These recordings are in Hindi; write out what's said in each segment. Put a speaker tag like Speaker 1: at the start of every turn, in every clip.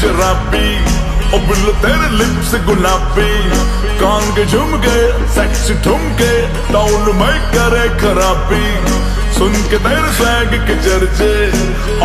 Speaker 1: शराबी ओ तेरे लिप्स गुलाबी कान के झुमके सेक्स ठुमके टाउन में करे खराबी सुन के तेरे स्वैग के चर्चे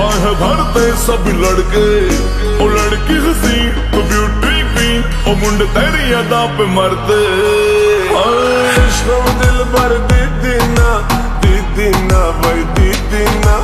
Speaker 1: आए हैं भरते सब लड़के ओ लड़की हसी तो ब्यूटी ਉਹ ਮੁੰਡ ਤੇਰੀ ਅਦਾ ਪੇ ਮਰਦ। ਹਾਏ,
Speaker 2: ਸ਼ਰਮ ਦਿਲ ਭਰ ਦੀ ਦੀਨਾ ਦੀ ਦੀਨਾ ਵਈ ਦੀ ਦੀਨਾ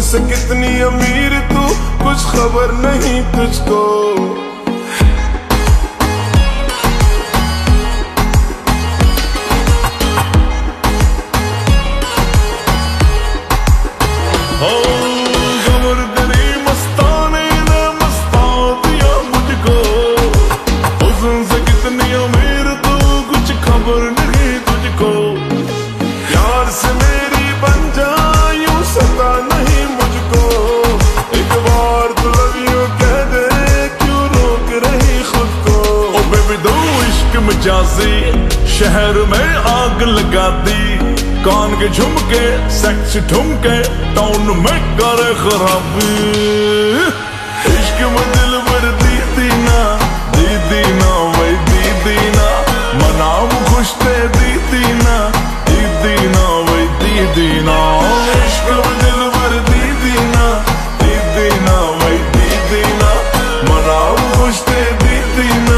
Speaker 2: से कितनी अमीर तू? कुछ खबर नहीं तुझको।
Speaker 1: मजाजी शहर में आग लगा दी। कान के झुमके सेक्स ठुमके टाउन में कर खराबी। इश्क में दिल भर दी दीना दी ना वही दी ना। मनाम खुश ते दी ना दी दीना वही दी दीना इश्क में दिल भर दी दीना दी दीना वही दी दीना मनाम खुश ते दी ना।